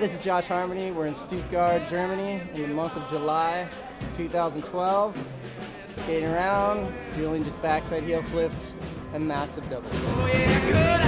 This is Josh Harmony. We're in Stuttgart, Germany in the month of July 2012. Skating around, doing just backside heel flips and massive double flips.